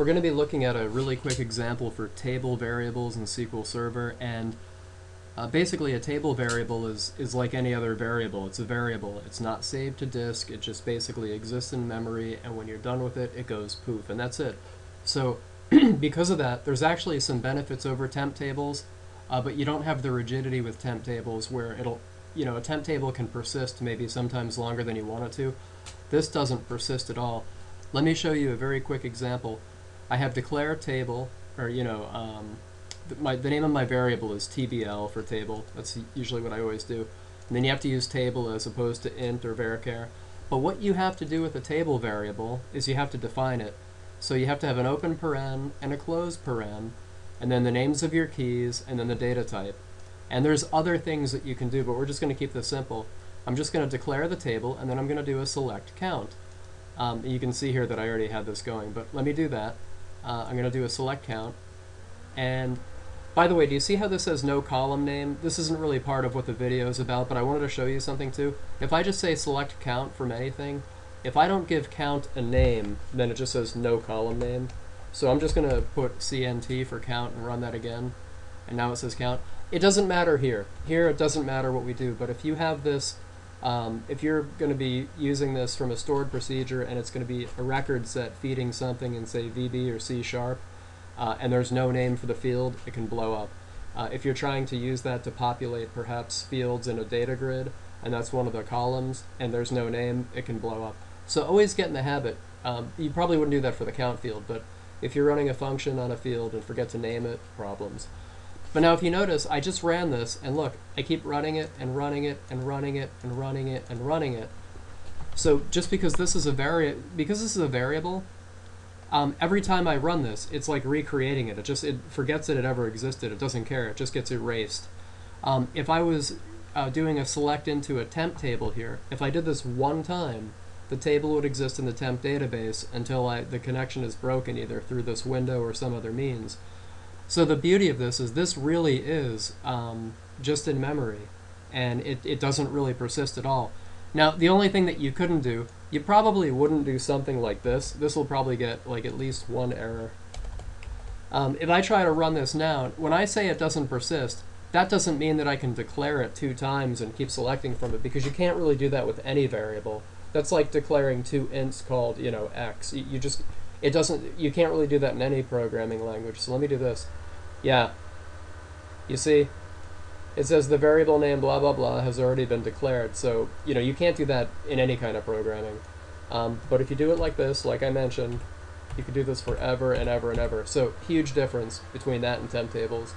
we're going to be looking at a really quick example for table variables in SQL Server, and uh, basically a table variable is, is like any other variable. It's a variable. It's not saved to disk. It just basically exists in memory, and when you're done with it, it goes poof, and that's it. So because of that, there's actually some benefits over temp tables, uh, but you don't have the rigidity with temp tables where it'll, you know, a temp table can persist maybe sometimes longer than you want it to. This doesn't persist at all. Let me show you a very quick example. I have declare table, or you know, um, the, my, the name of my variable is tbl for table. That's usually what I always do. And then you have to use table as opposed to int or varchar. But what you have to do with a table variable is you have to define it. So you have to have an open paren and a closed paren, and then the names of your keys, and then the data type. And there's other things that you can do, but we're just going to keep this simple. I'm just going to declare the table, and then I'm going to do a select count. Um, you can see here that I already had this going, but let me do that. Uh, I'm going to do a select count. And by the way, do you see how this says no column name? This isn't really part of what the video is about, but I wanted to show you something too. If I just say select count from anything, if I don't give count a name, then it just says no column name. So I'm just going to put CNT for count and run that again. And now it says count. It doesn't matter here. Here it doesn't matter what we do, but if you have this um, if you're going to be using this from a stored procedure and it's going to be a record set feeding something in say VB or C sharp, uh, and there's no name for the field, it can blow up. Uh, if you're trying to use that to populate perhaps fields in a data grid, and that's one of the columns, and there's no name, it can blow up. So always get in the habit. Um, you probably wouldn't do that for the count field, but if you're running a function on a field and forget to name it, problems. But now if you notice, I just ran this, and look, I keep running it, and running it, and running it, and running it, and running it. So just because this is a vari because this is a variable, um, every time I run this, it's like recreating it. It just it forgets that it ever existed. It doesn't care. It just gets erased. Um, if I was uh, doing a select into a temp table here, if I did this one time, the table would exist in the temp database until I, the connection is broken either through this window or some other means. So the beauty of this is this really is um, just in memory, and it, it doesn't really persist at all. Now, the only thing that you couldn't do, you probably wouldn't do something like this. This will probably get like at least one error. Um, if I try to run this now, when I say it doesn't persist, that doesn't mean that I can declare it two times and keep selecting from it because you can't really do that with any variable. That's like declaring two ints called, you know, x. You, you just, it doesn't, you can't really do that in any programming language. So let me do this. Yeah. You see? It says the variable name blah blah blah has already been declared. So, you know, you can't do that in any kind of programming. Um, but if you do it like this, like I mentioned, you can do this forever and ever and ever. So huge difference between that and temp tables.